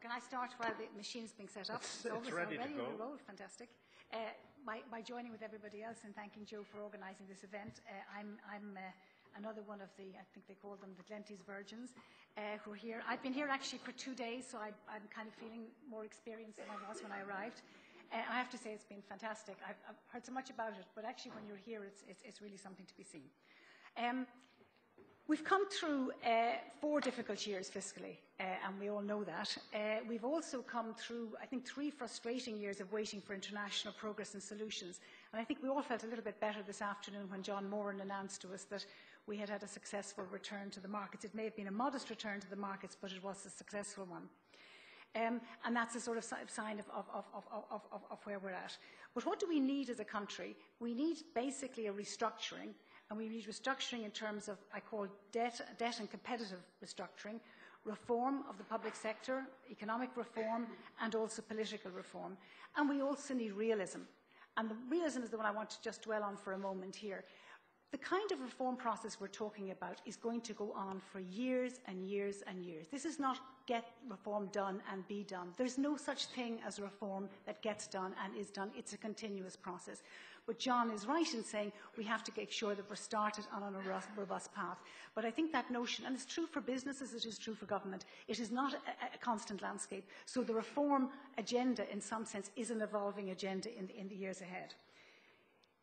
can I start while the machine is being set up? It's, it's ready to go. Roll. Fantastic. Uh, by, by, joining with everybody else and thanking Joe for organising this event, uh, I'm, I'm uh, another one of the, I think they call them the Glenties Virgins, uh, who are here. I've been here actually for two days, so I, am kind of feeling more experienced than I was when I arrived. Uh, I have to say it's been fantastic. I've, I've, heard so much about it, but actually when you're here, it's, it's, it's really something to be seen. Um, We've come through uh, four difficult years fiscally, uh, and we all know that. Uh, we've also come through, I think, three frustrating years of waiting for international progress and solutions. And I think we all felt a little bit better this afternoon when John Moran announced to us that we had had a successful return to the markets. It may have been a modest return to the markets, but it was a successful one. Um, and that's a sort of sign of, of, of, of, where we're at. But what do we need as a country? We need basically a restructuring and we need restructuring in terms of, I call debt, debt and competitive restructuring, reform of the public sector, economic reform, and also political reform. And we also need realism. And the realism is the one I want to just dwell on for a moment here. The kind of reform process we're talking about is going to go on for years and years and years. This is not get reform done and be done. There's no such thing as reform that gets done and is done. It's a continuous process. But John is right in saying we have to make sure that we're started on a robust path. But I think that notion, and it's true for businesses, it is true for government, it is not a, a constant landscape. So the reform agenda, in some sense, is an evolving agenda in the, in the years ahead.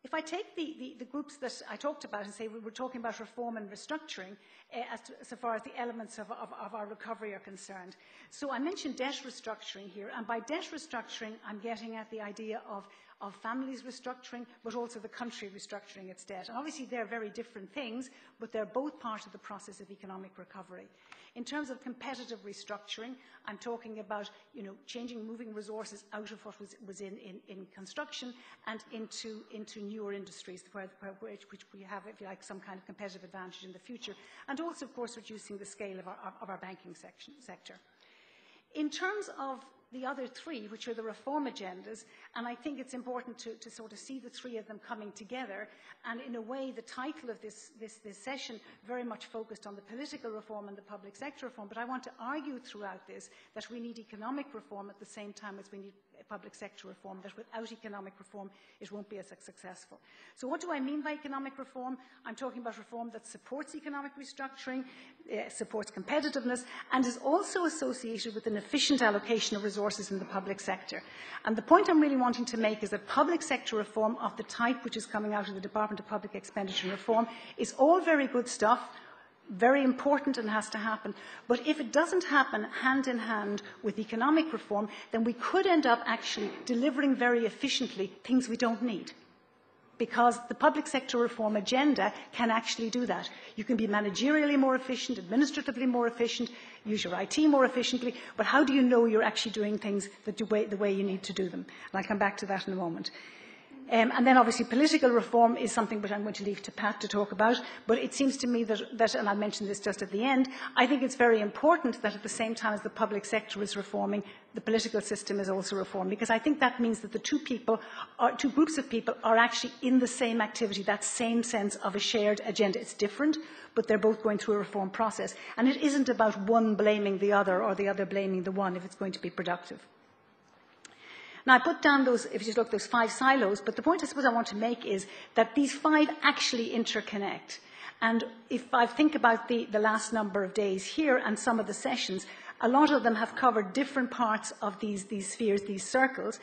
If I take the, the, the, groups that I talked about and say we were talking about reform and restructuring uh, as, to, as, far as the elements of, of, of, our recovery are concerned. So I mentioned debt restructuring here, and by debt restructuring, I'm getting at the idea of of families restructuring, but also the country restructuring its debt. And obviously, they're very different things, but they're both part of the process of economic recovery. In terms of competitive restructuring, I'm talking about you know, changing, moving resources out of what was, was in, in, in construction and into, into newer industries where, where, which, which we have, if you like, some kind of competitive advantage in the future. And also, of course, reducing the scale of our, of our banking section, sector. In terms of the other three, which are the reform agendas, and I think it's important to, to, sort of see the three of them coming together. And in a way, the title of this, this, this session very much focused on the political reform and the public sector reform, but I want to argue throughout this that we need economic reform at the same time as we need public sector reform, that without economic reform, it won't be as successful. So what do I mean by economic reform? I'm talking about reform that supports economic restructuring, uh, supports competitiveness, and is also associated with an efficient allocation of resources in the public sector. And the point I'm really wanting to make is that public sector reform of the type which is coming out of the Department of Public Expenditure Reform is all very good stuff, very important and has to happen. But if it doesn't happen hand in hand with economic reform, then we could end up actually delivering very efficiently things we don't need. Because the public sector reform agenda can actually do that. You can be managerially more efficient, administratively more efficient, use your IT more efficiently, but how do you know you're actually doing things the way, the way you need to do them? And I'll come back to that in a moment. Um, and then obviously political reform is something which I'm going to leave to Pat to talk about, but it seems to me that, that, and I'll mention this just at the end, I think it's very important that at the same time as the public sector is reforming, the political system is also reformed, because I think that means that the two people, are, two groups of people are actually in the same activity, that same sense of a shared agenda. It's different, but they're both going through a reform process. And it isn't about one blaming the other or the other blaming the one if it's going to be productive. Now, I put down those, if you look, those five silos, but the point I suppose I want to make is that these five actually interconnect. And if I think about the, the last number of days here and some of the sessions, a lot of them have covered different parts of these, these spheres, these circles.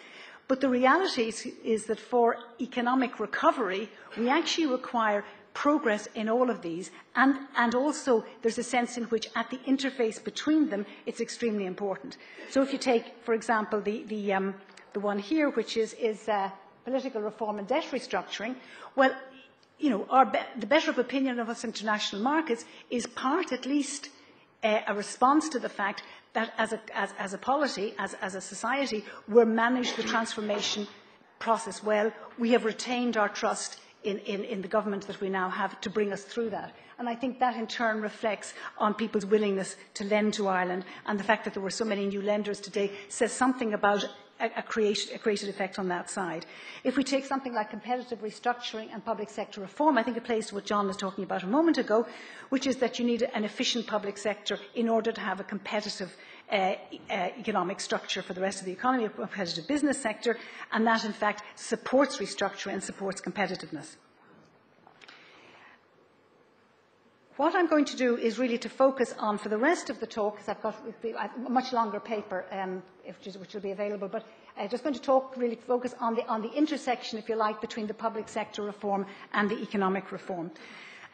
But the reality is, is that for economic recovery, we actually require progress in all of these, and, and, also there's a sense in which at the interface between them, it's extremely important. So if you take, for example, the, the, um, the one here, which is, is uh, political reform and debt restructuring, well, you know, our be the better of opinion of us international markets is part, at least, uh, a response to the fact that as a, as, as a polity, as, as a society, we're managed the transformation process well. We have retained our trust in, in, in the government that we now have to bring us through that. And I think that in turn reflects on people's willingness to lend to Ireland. And the fact that there were so many new lenders today says something about a, a, create, a created effect on that side. If we take something like competitive restructuring and public sector reform, I think it plays to what John was talking about a moment ago, which is that you need an efficient public sector in order to have a competitive uh, uh, economic structure for the rest of the economy, a competitive business sector, and that in fact supports restructuring and supports competitiveness. What I'm going to do is really to focus on, for the rest of the talk, because I've got a much longer paper, um, which will be available, but I'm just going to talk, really focus on the, on the intersection, if you like, between the public sector reform and the economic reform.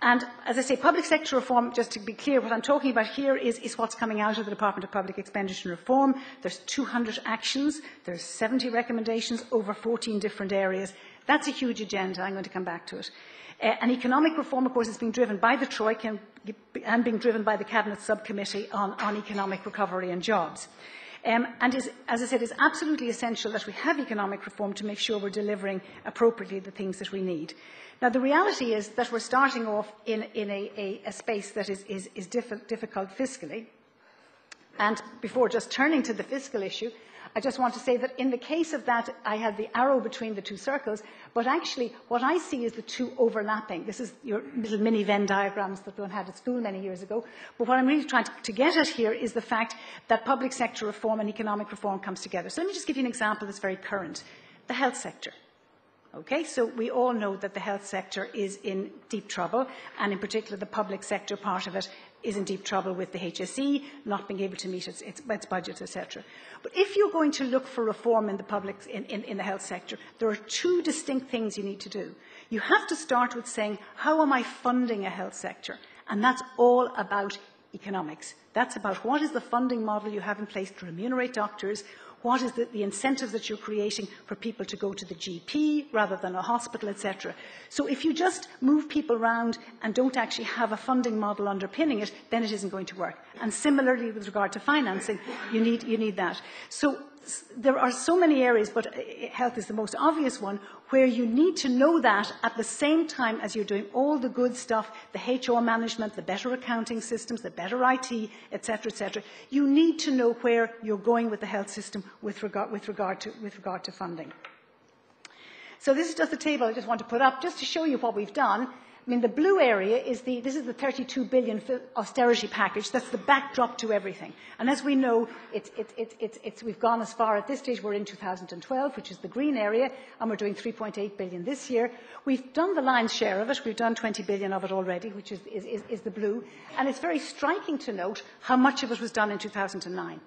And as I say, public sector reform, just to be clear, what I'm talking about here is, is what's coming out of the Department of Public Expenditure and Reform. There's 200 actions, there's 70 recommendations over 14 different areas. That's a huge agenda. I'm going to come back to it. Uh, and economic reform, of course, is being driven by the Troika and, and being driven by the Cabinet Subcommittee on, on Economic Recovery and Jobs. Um, and is, as I said, it's absolutely essential that we have economic reform to make sure we're delivering appropriately the things that we need. Now, the reality is that we're starting off in, in a, a, a, space that is, is, is difficult fiscally. And before just turning to the fiscal issue, I just want to say that in the case of that, I had the arrow between the two circles, but actually what I see is the two overlapping. This is your little mini Venn diagrams that one had at school many years ago. But what I'm really trying to, to get at here is the fact that public sector reform and economic reform comes together. So let me just give you an example that's very current. The health sector. Okay, so we all know that the health sector is in deep trouble, and in particular the public sector part of it is in deep trouble with the HSE not being able to meet its, its, its budget, etc. But if you're going to look for reform in the public in, in, in the health sector, there are two distinct things you need to do. You have to start with saying, how am I funding a health sector? And that's all about economics. That's about what is the funding model you have in place to remunerate doctors, what is the, the incentives that you're creating for people to go to the GP rather than a hospital, etc. So if you just move people around and don't actually have a funding model underpinning it, then it isn't going to work. And similarly with regard to financing, you need, you need that. So there are so many areas, but health is the most obvious one, where you need to know that at the same time as you're doing all the good stuff, the HR management, the better accounting systems, the better IT, etc., etc. You need to know where you're going with the health system with regard, with regard, to, with regard to funding. So this is just the table I just want to put up, just to show you what we've done. I mean, the blue area is the, this is the 32 billion austerity package. That's the backdrop to everything. And as we know, it's, we've gone as far at this stage, we're in 2012, which is the green area, and we're doing 3.8 billion this year. We've done the lion's share of it. We've done 20 billion of it already, which is, is, is, is the blue. And it's very striking to note how much of it was done in 2009.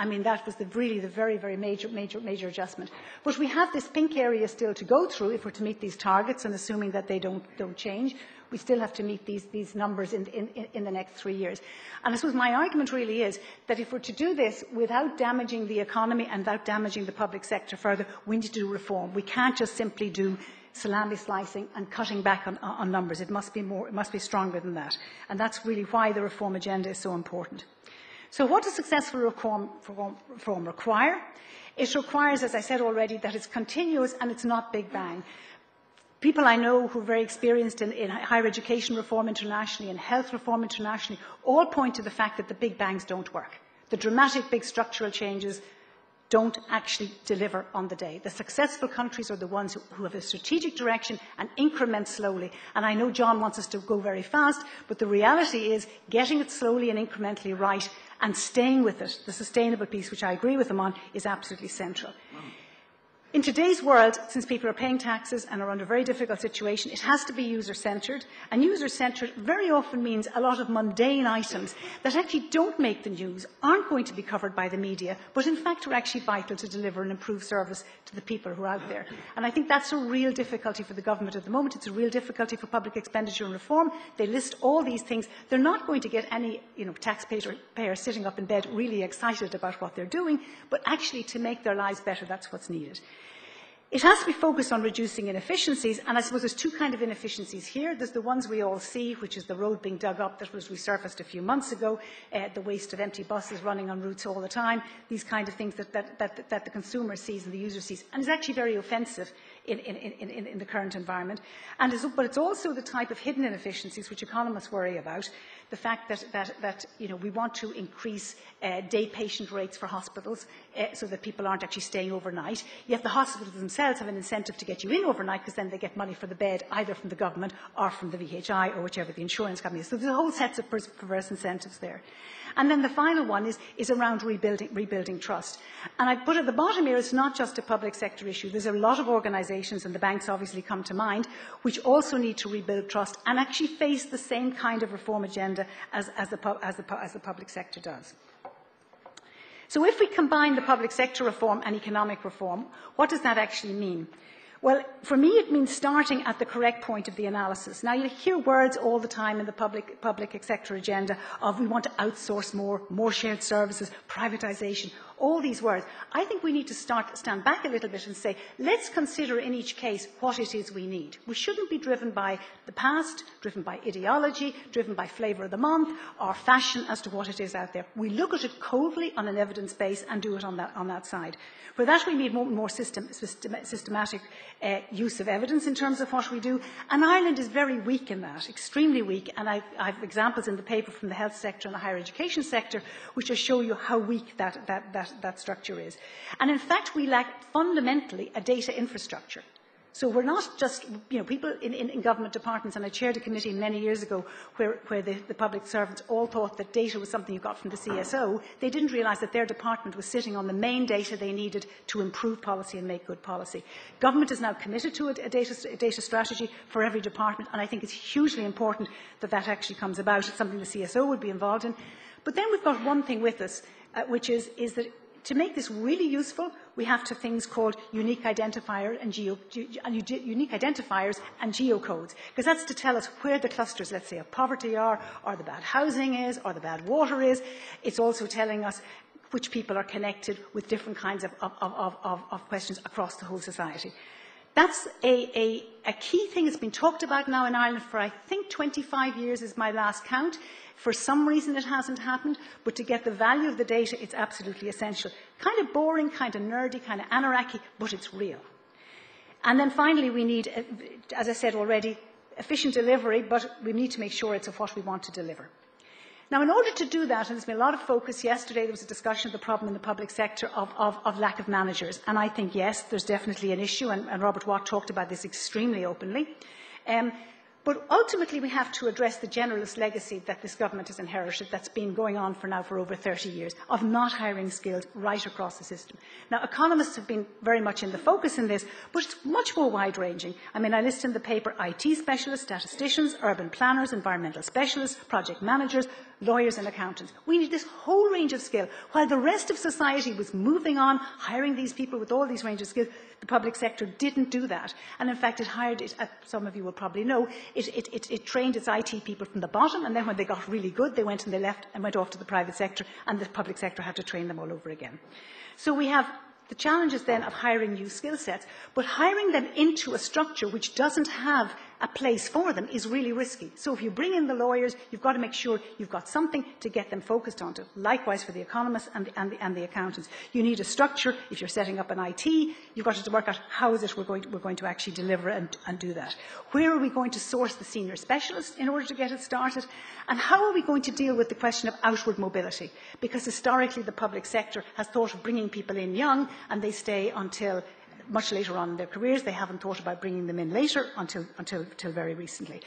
I mean, that was the, really the very, very major, major, major adjustment. But we have this pink area still to go through if we're to meet these targets, and assuming that they don't, don't change, we still have to meet these, these numbers in, in, in the next three years. And I suppose my argument really is that if we're to do this without damaging the economy and without damaging the public sector further, we need to do reform. We can't just simply do salami slicing and cutting back on, on numbers. It must be more, it must be stronger than that. And that's really why the reform agenda is so important. So what does successful reform, reform require? It requires, as I said already, that it's continuous and it's not big bang. People I know who are very experienced in, in, higher education reform internationally and health reform internationally all point to the fact that the big bangs don't work. The dramatic big structural changes don't actually deliver on the day. The successful countries are the ones who, who, have a strategic direction and increment slowly. And I know John wants us to go very fast, but the reality is getting it slowly and incrementally right and staying with it, the sustainable piece, which I agree with them on, is absolutely central. In today's world, since people are paying taxes and are under a very difficult situation, it has to be user-centred. And user-centred very often means a lot of mundane items that actually don't make the news, aren't going to be covered by the media, but in fact are actually vital to deliver an improved service to the people who are out there. And I think that's a real difficulty for the government at the moment. It's a real difficulty for public expenditure and reform. They list all these things. They're not going to get any you know, taxpayer sitting up in bed really excited about what they're doing, but actually to make their lives better, that's what's needed. It has to be focused on reducing inefficiencies, and I suppose there's two kinds of inefficiencies here. There's the ones we all see, which is the road being dug up that was resurfaced a few months ago, uh, the waste of empty buses running on routes all the time, these kind of things that, that, that, that the consumer sees and the user sees, and is actually very offensive in, in, in, in the current environment. And it's, but it's also the type of hidden inefficiencies which economists worry about, the fact that, that, that you know, we want to increase uh, day patient rates for hospitals uh, so that people aren't actually staying overnight. Yet the hospitals themselves have an incentive to get you in overnight because then they get money for the bed either from the government or from the VHI or whichever the insurance company is. So there's a whole set of perverse incentives there. And then the final one is, is around rebuilding, rebuilding trust. And I put at the bottom here, it's not just a public sector issue. There's a lot of organisations, and the banks obviously come to mind, which also need to rebuild trust and actually face the same kind of reform agenda as, as, the, as, the, as the public sector does. So if we combine the public sector reform and economic reform, what does that actually mean? Well, for me, it means starting at the correct point of the analysis. Now, you hear words all the time in the public, public sector agenda of we want to outsource more, more shared services, privatisation all these words. I think we need to start, stand back a little bit and say, let's consider in each case what it is we need. We shouldn't be driven by the past, driven by ideology, driven by flavour of the month, or fashion as to what it is out there. We look at it coldly on an evidence base and do it on that, on that side. For that, we need more, more system, system, systematic uh, use of evidence in terms of what we do. And Ireland is very weak in that, extremely weak. And I've, I've examples in the paper from the health sector and the higher education sector, which will show you how weak that, that, that that, structure is. And in fact, we lack fundamentally a data infrastructure. So we're not just, you know, people in, in, in government departments, and I chaired a committee many years ago where, where the, the public servants all thought that data was something you got from the CSO. They didn't realise that their department was sitting on the main data they needed to improve policy and make good policy. Government is now committed to a, a, data, a data strategy for every department, and I think it's hugely important that that actually comes about. It's something the CSO would be involved in. But then we've got one thing with us, uh, which is, is that to make this really useful, we have to things called unique identifier and geo, unique identifiers and geocodes, because that's to tell us where the clusters, let's say, of poverty are, or the bad housing is, or the bad water is. It's also telling us which people are connected with different kinds of, of, of, of questions across the whole society. That's a, a, a key thing that's been talked about now in Ireland for, I think, 25 years is my last count. For some reason it hasn't happened, but to get the value of the data, it's absolutely essential. Kind of boring, kind of nerdy, kind of anarchy, but it's real. And then finally, we need, as I said already, efficient delivery, but we need to make sure it's of what we want to deliver. Now, in order to do that, and there's been a lot of focus yesterday, there was a discussion of the problem in the public sector of, of, of lack of managers. And I think, yes, there's definitely an issue, and, and Robert Watt talked about this extremely openly. Um, but ultimately, we have to address the generalist legacy that this government has inherited that's been going on for now for over 30 years of not hiring skilled right across the system. Now, economists have been very much in the focus in this, but it's much more wide-ranging. I mean, I list in the paper IT specialists, statisticians, urban planners, environmental specialists, project managers, lawyers and accountants. We need this whole range of skill. While the rest of society was moving on, hiring these people with all these range of skills, the public sector didn't do that. And in fact, it hired, it, as some of you will probably know, it, it, it, it trained its IT people from the bottom, and then when they got really good, they went and they left and went off to the private sector, and the public sector had to train them all over again. So we have the challenges then of hiring new skill sets, but hiring them into a structure which doesn't have a place for them is really risky. So if you bring in the lawyers, you've got to make sure you've got something to get them focused onto. Likewise for the economists and the, and the, and the accountants. You need a structure. If you're setting up an IT, you've got to work out how is it we're going to, we're going to actually deliver and, and do that. Where are we going to source the senior specialists in order to get it started? And how are we going to deal with the question of outward mobility? Because historically the public sector has thought of bringing people in young and they stay until much later on in their careers. They haven't thought about bringing them in later until, until, until very recently.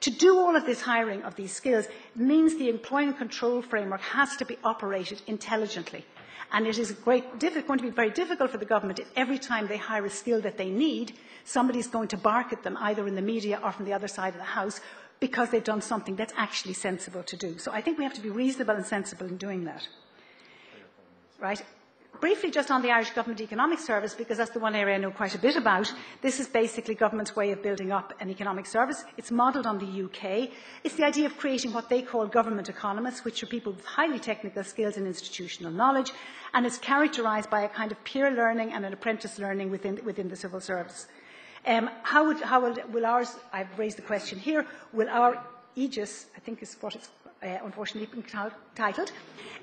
To do all of this hiring of these skills means the employment control framework has to be operated intelligently. And it is great, going to be very difficult for the government if every time they hire a skill that they need, somebody is going to bark at them either in the media or from the other side of the house because they've done something that's actually sensible to do. So I think we have to be reasonable and sensible in doing that. Right? Briefly, just on the Irish Government Economic Service, because that's the one area I know quite a bit about, this is basically government's way of building up an economic service. It's modelled on the UK. It's the idea of creating what they call government economists, which are people with highly technical skills and institutional knowledge, and it's characterised by a kind of peer learning and an apprentice learning within, within the civil service. Um, how, would, how will, will ours, I've raised the question here, will our Aegis, I think is what it's unfortunately been titled.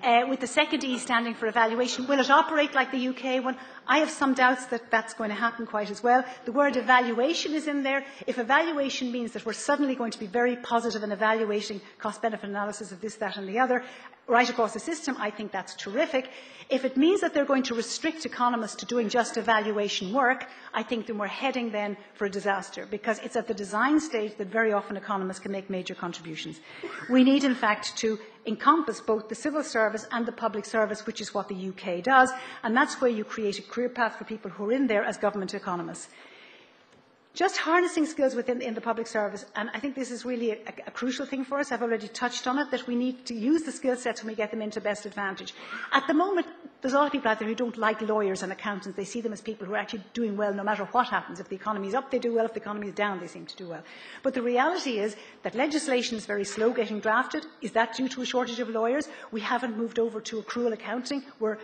Uh, with the second E standing for evaluation, will it operate like the UK one? I have some doubts that that's going to happen quite as well. The word evaluation is in there. If evaluation means that we're suddenly going to be very positive in evaluating cost-benefit analysis of this, that and the other, right across the system, I think that's terrific. If it means that they're going to restrict economists to doing just evaluation work, I think then we're heading then for a disaster because it's at the design stage that very often economists can make major contributions. We need, in fact, to encompass both the civil service and the public service, which is what the UK does, and that's where you create a career path for people who are in there as government economists. Just harnessing skills within in the public service, and I think this is really a, a, crucial thing for us. I've already touched on it, that we need to use the skill sets when we get them into best advantage. At the moment, there's a lot of people out there who don't like lawyers and accountants. They see them as people who are actually doing well no matter what happens. If the economy is up, they do well. If the economy is down, they seem to do well. But the reality is that legislation is very slow getting drafted. Is that due to a shortage of lawyers? We haven't moved over to accrual accounting. We're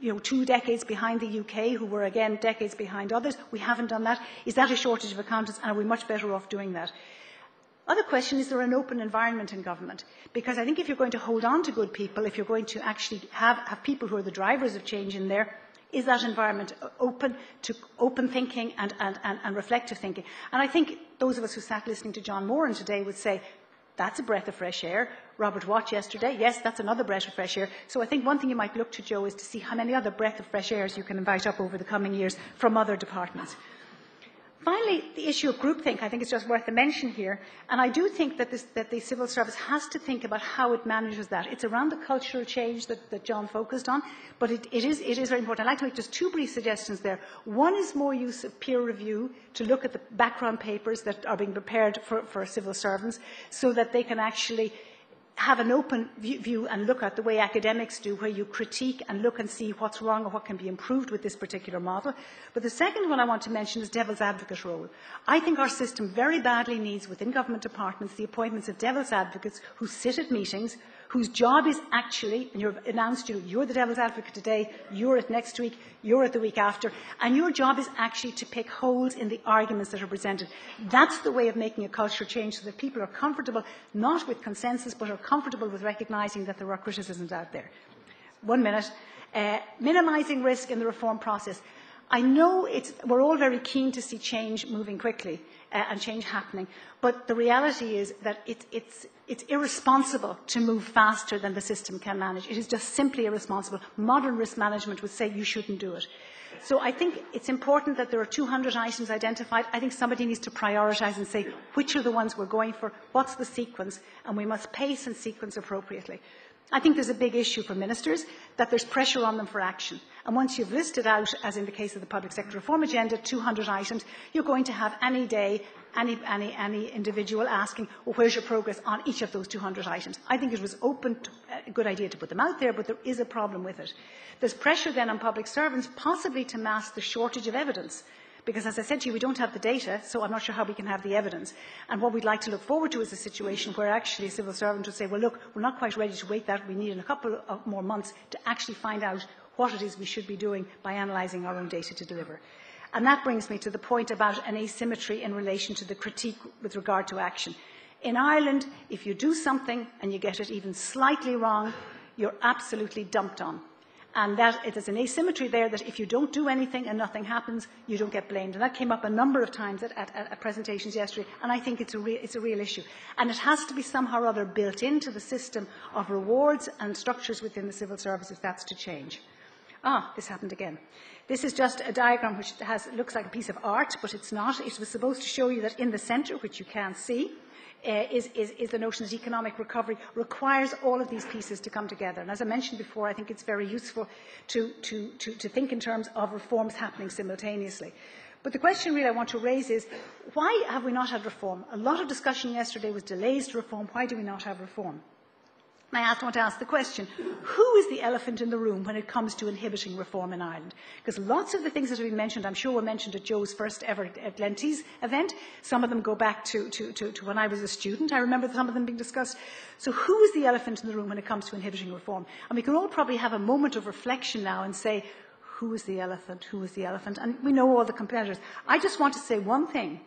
you know, two decades behind the UK, who were again decades behind others. We haven't done that. Is that a shortage of accountants? And are we much better off doing that? Other question, is there an open environment in government? Because I think if you're going to hold on to good people, if you're going to actually have, have people who are the drivers of change in there, is that environment open to open thinking and, and, and, and reflective thinking? And I think those of us who sat listening to John Moran today would say, that's a breath of fresh air. Robert Watt yesterday, yes, that's another breath of fresh air. So I think one thing you might look to, Joe, is to see how many other breath of fresh airs you can invite up over the coming years from other departments. Finally, the issue of groupthink, I think is just worth a mention here. And I do think that, this, that, the civil service has to think about how it manages that. It's around the cultural change that, that John focused on, but it, it, is, it is very important. I'd like to make just two brief suggestions there. One is more use of peer review to look at the background papers that are being prepared for, for civil servants so that they can actually have an open view and look at the way academics do, where you critique and look and see what's wrong or what can be improved with this particular model. But the second one I want to mention is devil's advocate role. I think our system very badly needs within government departments the appointments of devil's advocates who sit at meetings, whose job is actually, and you're announced you, you're the devil's advocate today, you're it next week, you're it the week after, and your job is actually to pick holes in the arguments that are presented. That's the way of making a culture change so that people are comfortable, not with consensus, but are comfortable with recognising that there are criticisms out there. One minute. Uh, minimising risk in the reform process. I know we're all very keen to see change moving quickly uh, and change happening, but the reality is that it, it's, it's irresponsible to move faster than the system can manage. It is just simply irresponsible. Modern risk management would say you shouldn't do it. So I think it's important that there are 200 items identified. I think somebody needs to prioritise and say which are the ones we're going for, what's the sequence, and we must pace and sequence appropriately. I think there's a big issue for ministers that there's pressure on them for action. And once you've listed out, as in the case of the public sector reform agenda, 200 items, you're going to have any day any, any, any individual asking, well, where's your progress on each of those 200 items? I think it was open to, a good idea to put them out there, but there is a problem with it. There's pressure then on public servants, possibly to mask the shortage of evidence. Because as I said to you, we don't have the data, so I'm not sure how we can have the evidence. And what we'd like to look forward to is a situation where actually a civil servant would say, well, look, we're not quite ready to wait that. We need a couple of more months to actually find out what it is we should be doing by analysing our own data to deliver. And that brings me to the point about an asymmetry in relation to the critique with regard to action. In Ireland, if you do something and you get it even slightly wrong, you're absolutely dumped on and that it is an asymmetry there that if you don't do anything and nothing happens, you don't get blamed. And that came up a number of times at, at, at presentations yesterday, and I think it's a, re- it's a real issue. And it has to be somehow or other built into the system of rewards and structures within the civil service if that's to change. Ah, this happened again. This is just a diagram which has, looks like a piece of art, but it's not. It was supposed to show you that in the centre, which you can't see, uh, is, is, is the notion that economic recovery requires all of these pieces to come together. And as I mentioned before, I think it's very useful to, to, to, to think in terms of reforms happening simultaneously. But the question really I want to raise is, why have we not had reform? A lot of discussion yesterday was delays to reform. Why do we not have reform? I have want to ask the question, who is the elephant in the room when it comes to inhibiting reform in Ireland? Because lots of the things that have been mentioned, I'm sure were mentioned at Joe's first ever Glenties event. Some of them go back to, to, to, to when I was a student. I remember some of them being discussed. So who is the elephant in the room when it comes to inhibiting reform? And we can all probably have a moment of reflection now and say, who is the elephant? Who is the elephant? And we know all the competitors. I just want to say one thing.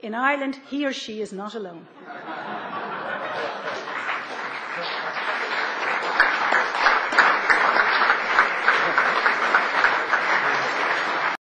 In Ireland, he or she is not alone.